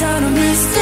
area 우리